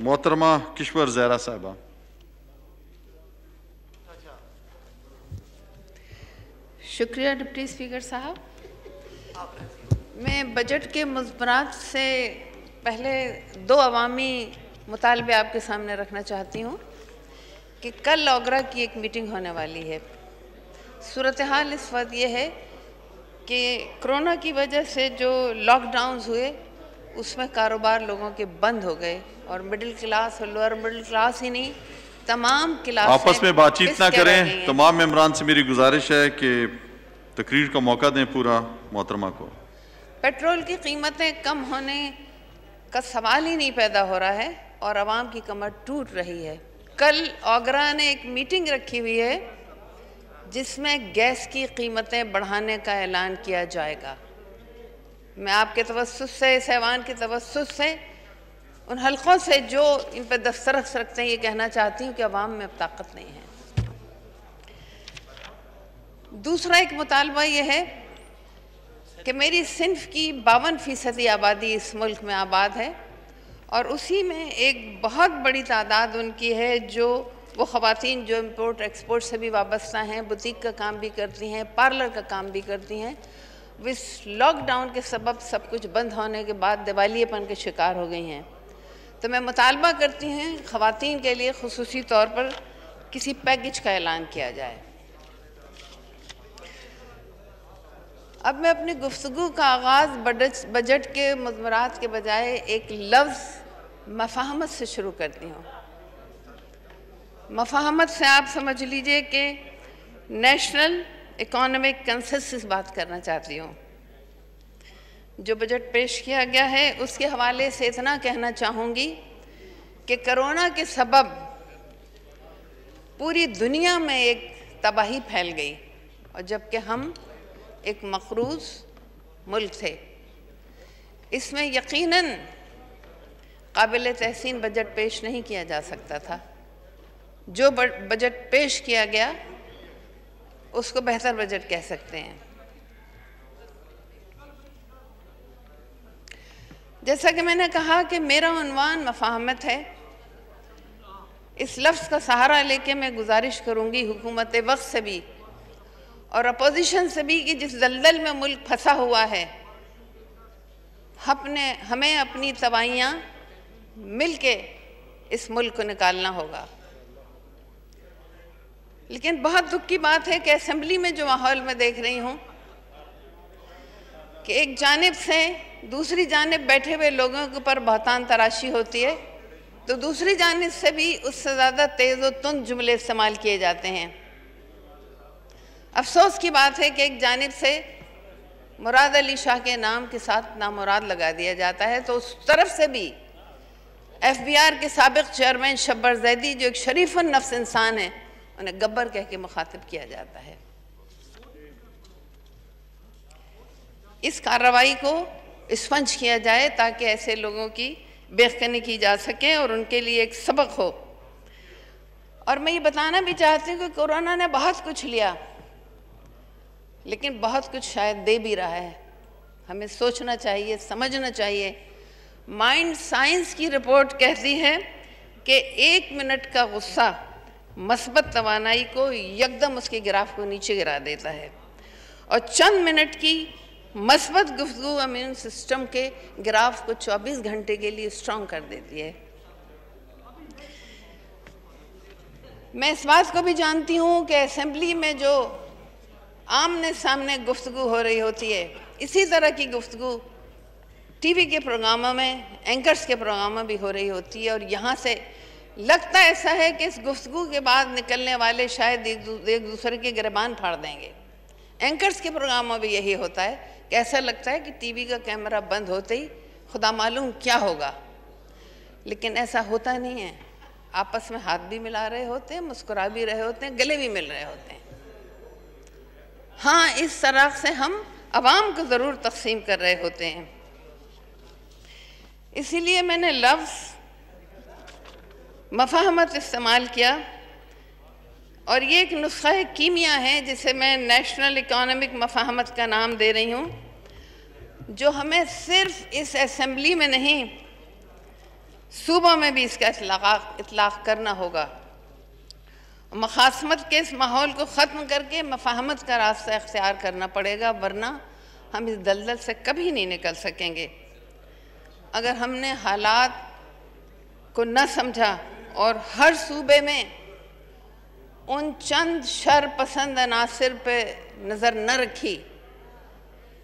मोहतरमा किश्वर जहरा साहबा शुक्रिया डिप्टी स्पीकर साहब। मैं बजट के मुजमरात से पहले दो अवामी मुतालबे आपके सामने रखना चाहती हूँ कि कल आगरा की एक मीटिंग होने वाली है। सूरत हाल इस वक्त ये है कि कोरोना की वजह से जो लॉकडाउन्स हुए, उसमें कारोबार लोगों के बंद हो गए। और मिडिल क्लास और लोअर मिडिल क्लास ही नहीं तमाम क्लास आपस में बातचीत ना करें। तमाम मेम्बरान से मेरी गुजारिश है कि तकरीर का मौका दें पूरा मोहतरमा को। पेट्रोल की कीमतें कम होने का सवाल ही नहीं पैदा हो रहा है और आवाम की कमर टूट रही है। कल आगरा ने एक मीटिंग रखी हुई है जिसमें गैस की कीमतें बढ़ाने का ऐलान किया जाएगा। मैं आपके तवस्त से इस ऐवान के तवस्त से उन हलकों से जो इन पर दस्तरख रखते हैं, ये कहना चाहती हूँ कि अवाम में अब ताकत नहीं है। दूसरा एक मुतालबा ये है कि मेरी सिंफ की बावन फ़ीसदी आबादी इस मुल्क में आबाद है और उसी में एक बहुत बड़ी तादाद उनकी है जो वो ख़वातीन जो इम्पोर्ट एक्सपोर्ट से भी वाबस्ता हैं बुटीक का काम भी करती हैं पार्लर का काम भी करती हैं। इस लॉकडाउन के सबब सब कुछ बंद होने के बाद दिवालीपन के शिकार हो गई हैं। तो मैं मुतालबा करती हूँ ख़वातीन के लिए खसूस तौर पर किसी पैकेज का ऐलान किया जाए। अब मैं अपनी गुफ्तु का आगाज़ बजट बजट के मजमरात के बजाय एक लफ्ज़ मफाहमत से शुरू करती हूँ। मफाहमत से आप समझ लीजिए कि नेशनल इकोनॉमिक कंसेंसस बात करना चाहती हूँ। जो बजट पेश किया गया है, उसके हवाले से इतना कहना चाहूँगी कि कोरोना के सबब पूरी दुनिया में एक तबाही फैल गई, और जबकि हम एक मकरूज मुल्क थे। इसमें यकीनन काबिल तहसीन बजट पेश नहीं किया जा सकता था। जो बजट पेश किया गया, उसको बेहतर बजट कह सकते हैं। जैसा कि मैंने कहा कि मेरा उनवान मफाहमत है। इस लफ्ज़ का सहारा लेके मैं गुजारिश करूँगी हुकूमत वक्त से भी और अपोजिशन से भी कि जिस दलदल में मुल्क फंसा हुआ है, अपने, हमें अपनी तबाहियाँ मिल के इस मुल्क को निकालना होगा। लेकिन बहुत दुख की बात है कि असम्बली में जो माहौल में देख रही हूँ कि एक जानब से दूसरी जानब बैठे हुए लोगों के ऊपर बहुतान तराशी होती है। तो दूसरी जानब से भी उससे ज़्यादा तेज़ और तुंद जुमले इस्तेमाल किए जाते हैं। अफसोस की बात है कि एक जानब से मुराद अली शाह के नाम के साथ नामुराद लगा दिया जाता है। तो उस तरफ़ से भी एफ़ बी आर के सबक चेयरमैन शब्बर जैदी, जो एक शरीफ नफ्स इंसान है, उन्हें गब्बर कह के मुखातिब किया जाता है। इस कार्रवाई को स्पंज किया जाए ताकि ऐसे लोगों की बेखनी की जा सके और उनके लिए एक सबक हो। और मैं ये बताना भी चाहती हूँ कि कोरोना ने बहुत कुछ लिया, लेकिन बहुत कुछ शायद दे भी रहा है। हमें सोचना चाहिए, समझना चाहिए। माइंड साइंस की रिपोर्ट कहती है कि एक मिनट का गुस्सा मस्बत तोानाई को यकदम उसके ग्राफ को नीचे गिरा देता है। और चंद मिनट की मस्बत गुफ्तु इम्यून सिस्टम के ग्राफ को 24 घंटे के लिए स्ट्रॉन्ग कर देती है। मैं इस बात को भी जानती हूँ कि असेंबली में जो आमने सामने गुफ्तु हो रही होती है, इसी तरह की गुफ्तु टीवी के प्रोग्रामों में एंकर्स के प्रोग्रामों भी हो रही होती है और यहाँ से लगता ऐसा है कि इस गुफ्तु के बाद निकलने वाले शायद एक दूसरे के गिरबान फाड़ देंगे। एंकर्स के प्रोग्रामों में भी यही होता है। कि ऐसा लगता है कि टीवी का कैमरा बंद होते ही खुदा मालूम क्या होगा। लेकिन ऐसा होता नहीं है। आपस में हाथ भी मिला रहे होते हैं, मुस्कुरा भी रहे होते हैं, गले भी मिल रहे होते हैं। हाँ इस तरह से हम आवाम को ज़रूर तकसीम कर रहे होते हैं। इसीलिए मैंने लफ्ज़ मफाहमत इस्तेमाल किया। और ये एक नुस्खा कीमिया है, जिसे मैं नेशनल इकोनॉमिक मफाहमत का नाम दे रही हूँ, जो हमें सिर्फ़ इस असम्बली में नहीं, सूबों में भी इसका इतलाक़ करना होगा। मखासमत के इस माहौल को ख़त्म करके मफाहमत का रास्ता अख्तियार करना पड़ेगा, वरना हम इस दलदल से कभी नहीं निकल सकेंगे। अगर हमने हालात को न समझा और हर सूबे में उन चंद शर पसंद अनासर पे नज़र न रखी,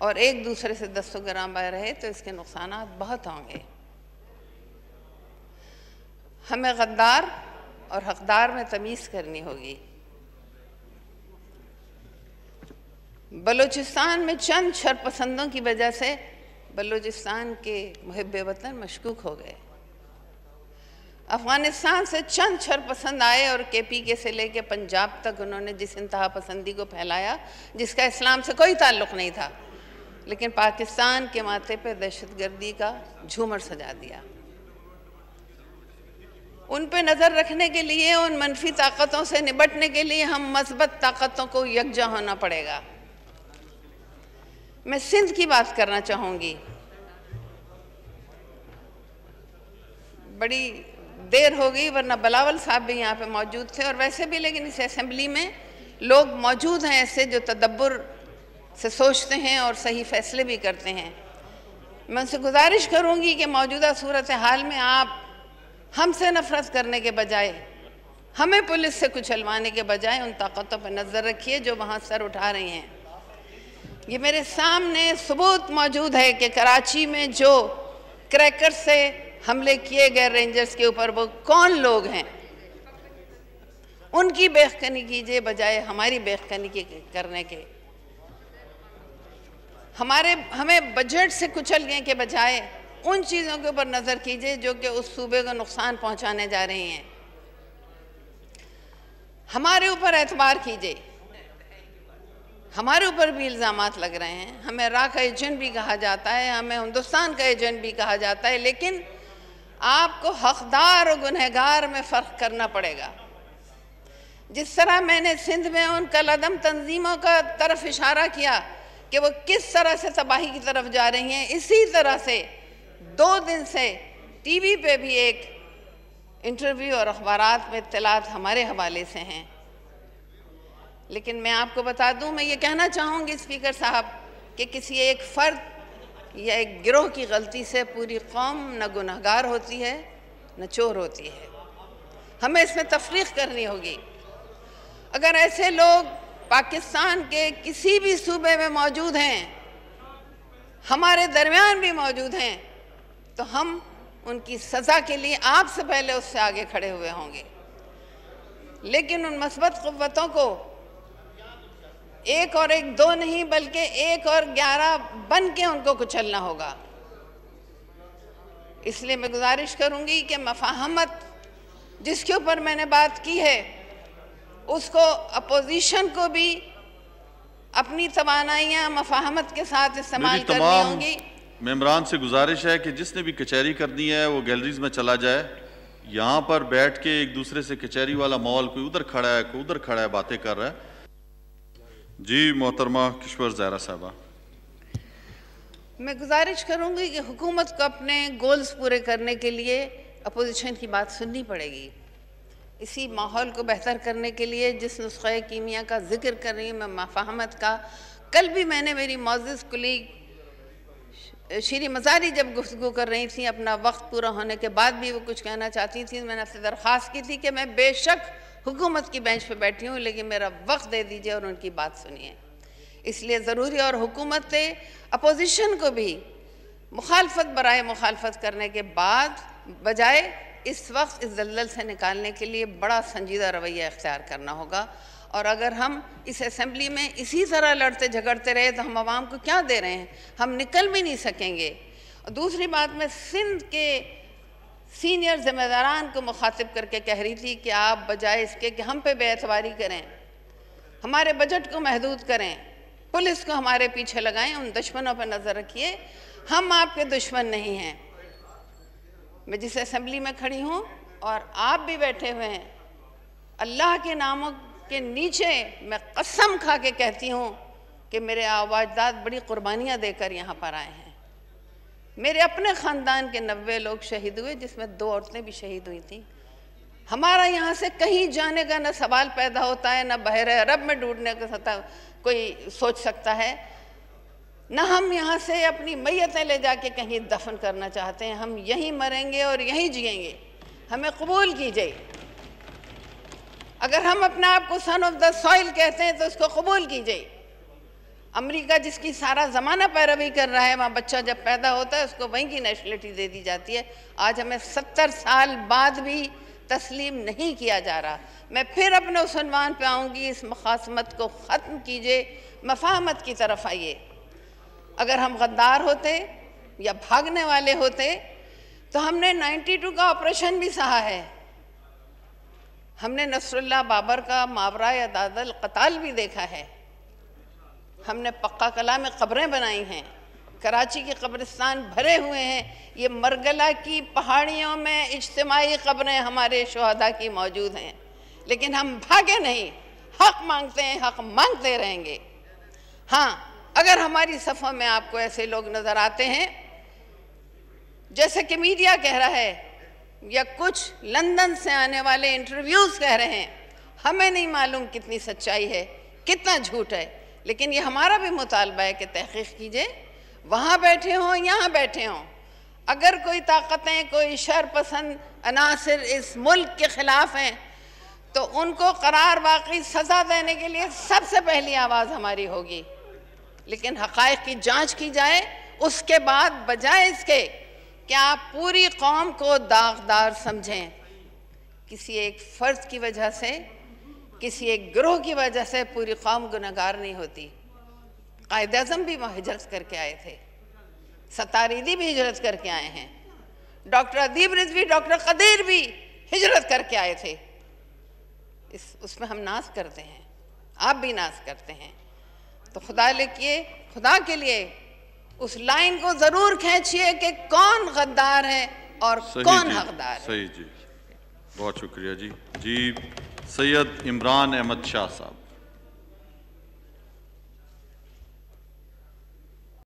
और एक दूसरे से दस्तों ग्राम बाय रहे तो इसके नुकसान बहुत होंगे। हमें गद्दार और हकदार में तमीज़ करनी होगी। बलूचिस्तान में चंद शरपसंदों की वजह से बलूचिस्तान के मुहब वतन मशकूक हो गए। अफ़गानिस्तान से चंद छर पसंद आए और के पी के से लेके पंजाब तक उन्होंने जिस इंतहा पसंदी को फैलाया, जिसका इस्लाम से कोई ताल्लुक़ नहीं था। लेकिन पाकिस्तान के माथे पर दहशत गर्दी का झूमर सजा दिया। उन पर नज़र रखने के लिए, उन मनफी ताकतों से निपटने के लिए हम मस्बत ताकतों को यकजा होना पड़ेगा। मैं सिंध की बात करना चाहूँगी। बड़ी देर हो गई, वरना बलावल साहब भी यहाँ पे मौजूद थे। और वैसे भी लेकिन इस असम्बली में लोग मौजूद हैं ऐसे जो तदब्बर से सोचते हैं और सही फैसले भी करते हैं। मैं उनसे गुजारिश करूँगी कि मौजूदा सूरत हाल में आप हमसे नफरत करने के बजाय, हमें पुलिस से कुचलवाने के बजाय उन ताकतों पर नज़र रखिए जो वहाँ सर उठा रही हैं। ये मेरे सामने सबूत मौजूद है कि कराची में जो क्रैकर से हमले किए गए रेंजर्स के ऊपर वो कौन लोग हैं? उनकी बेखनी कीजिए बजाय हमारी बेखनी करने के। हमारे, हमें बजट से कुचलने के बजाय उन चीज़ों के ऊपर नज़र कीजिए जो कि उस सूबे को नुकसान पहुँचाने जा रही हैं। हमारे ऊपर एतबार कीजिए। हमारे ऊपर भी इल्ज़ाम लग रहे हैं। हमें रा का एजेंट भी कहा जाता है, हमें हिंदुस्तान का एजेंट भी कहा जाता है, लेकिन आपको हकदार और गुनहगार में फ़र्क करना पड़ेगा। जिस तरह मैंने सिंध में उन कलदम तंजीमों का तरफ़ इशारा किया कि वो किस तरह से तबाही की तरफ़ जा रही हैं, इसी तरह से दो दिन से टीवी पे भी एक इंटरव्यू और अखबार में इतलात हमारे हवाले से हैं। लेकिन मैं आपको बता दूँ, मैं ये कहना चाहूँगी स्पीकर साहब कि किसी एक फ़र्द या एक गिरोह की गलती से पूरी कौम न गुनहगार होती है, न चोर होती है। हमें इसमें तफरीक करनी होगी। अगर ऐसे लोग पाकिस्तान के किसी भी सूबे में मौजूद हैं, हमारे दरमियान भी मौजूद हैं तो हम उनकी सज़ा के लिए आपसे पहले उससे आगे खड़े हुए होंगे। लेकिन उन मस्बत क़वतों को एक और एक दो नहीं बल्कि एक और ग्यारह बन के उनको कुचलना होगा। इसलिए मैं गुजारिश करूँगी कि मफाहमत जिसके ऊपर मैंने बात की है उसको अपोजिशन को भी अपनी तोानाइयाँ मफाहमत के साथ इस्तेमाल करनी होंगी। मेम्बरान से गुजारिश है कि जिसने भी कचहरी करनी है वो गैलरीज में चला जाए। यहाँ पर बैठ के एक दूसरे से कचहरी वाला माहौल कोई उधर खड़ा है कोई उधर खड़ा है बातें कर रहा है। जी, मोहतरमा, किश्वर जहरा साहबा। मैं गुजारिश करूँगी कि हुकूमत को अपने गोल्स पूरे करने के लिए अपोजिशन की बात सुननी पड़ेगी। इसी माहौल को बेहतर करने के लिए जिस नुस्खे कीमिया का ज़िक्र कर रही हूँ, मैं मफाहमत का, कल भी मैंने मेरी मोजिज़ कुलीग श्री मज़ारी जब गुफ्तु कर रही थी, अपना वक्त पूरा होने के बाद भी वो कुछ कहना चाहती थी, मैंने आपसे दरख्वास्त की थी कि मैं बेशक हुकूमत की बेंच पे बैठी हूँ, लेकिन मेरा वक्त दे दीजिए और उनकी बात सुनिए। इसलिए ज़रूरी और हुकूमत अपोजिशन को भी मुखालफत, बरए मुखालफत करने के बाद बजाय इस वक्त इस दलदल से निकालने के लिए बड़ा संजीदा रवैया अख्तियार करना होगा। और अगर हम इस असम्बली में इसी तरह लड़ते झगड़ते रहे तो हम आवाम को क्या दे रहे हैं? हम निकल भी नहीं सकेंगे। और दूसरी बात, मैं सिंध के सीनियर ज़िम्मेदारान को मुखातिब करके कह रही थी कि आप बजाय इसके कि हम पे बेतवारी करें, हमारे बजट को महदूद करें, पुलिस को हमारे पीछे लगाएँ, उन दुश्मनों पर नज़र रखिए। हम आपके दुश्मन नहीं हैं। मैं जिस असम्बली में खड़ी हूँ और आप भी बैठे हुए हैं, अल्लाह के नामों के नीचे मैं कसम खा के कहती हूँ कि मेरे आवाजदाद बड़ी कुर्बानियाँ देकर यहाँ पर आए हैं। मेरे अपने ख़ानदान के नब्बे लोग शहीद हुए, जिसमें दो औरतें भी शहीद हुई थी। हमारा यहाँ से कहीं जाने का न सवाल पैदा होता है, ना बहरे अरब में ढूँढने का सता, कोई सोच सकता है। न हम यहाँ से अपनी मैयतें ले जाके कहीं दफन करना चाहते हैं। हम यहीं मरेंगे और यहीं जिएँगे। हमें कबूल कीजिए। अगर हम अपने आप को सन ऑफ़ द सॉइल कहते हैं तो उसको कबूल कीजिए। अमेरिका जिसकी सारा ज़माना पैरवी कर रहा है, वहाँ बच्चा जब पैदा होता है, उसको वहीं की नेशनलिटी दे दी जाती है। आज हमें सत्तर साल बाद भी तस्लीम नहीं किया जा रहा। मैं फिर अपने उस उनवान पे आऊँगी, इस मखासमत को ख़त्म कीजिए, मफाहमत की तरफ़ आइए। अगर हम गद्दार होते या भागने वाले होते तो हमने 92 का ऑपरेशन भी सहा है। हमने नसरुल्ला बाबर का मावरा या दादल कताल भी देखा है। हमने पक्का कला में कब्रें बनाई हैं। कराची के कब्रिस्तान भरे हुए हैं। ये मरगला की पहाड़ियों में इज्तमाही कब्रें हमारे शहदा की मौजूद हैं। लेकिन हम भागे नहीं। हक मांगते हैं, हक मांगते रहेंगे। हाँ अगर हमारी सफ़ों में आपको ऐसे लोग नज़र आते हैं, जैसे कि मीडिया कह रहा है, या कुछ लंदन से आने वाले इंटरव्यूज़ कह रहे हैं, हमें नहीं मालूम कितनी सच्चाई है, कितना झूठ है। लेकिन ये हमारा भी मुतालबा है कि तहकीक कीजिए। वहाँ बैठे हों, यहाँ बैठे हों। अगर कोई ताकतें, कोई शर पसंद अनासर इस मुल्क के ख़िलाफ़ हैं तो उनको करार वाकई सज़ा देने के लिए सबसे पहली आवाज़ हमारी होगी। लेकिन हक़ की जाँच की जाए, उसके बाद बजाय इसके कि आप पूरी कौम को दागदार समझें। किसी एक फ़र्द की वजह से किसी एक ग्रोह की वजह से पूरी कौम गुनगार नहीं होती। कायद अजम भी वहाँ हिजरत करके आए थे। सतारीदी भी हिजरत करके आए हैं। डॉक्टर अदीब रिजवी डॉक्टर कदीर भी हिजरत करके आए थे। इस उसमें हम नाश करते हैं। आप भी नाश करते हैं। तो खुदा लिखिए खुदा के लिए उस लाइन को ज़रूर खींचिए कि कौन गद्दार है और कौन हकदार है। सही जी। बहुत शुक्रिया जी। जी सैयद इमरान अहमद शाह साहब।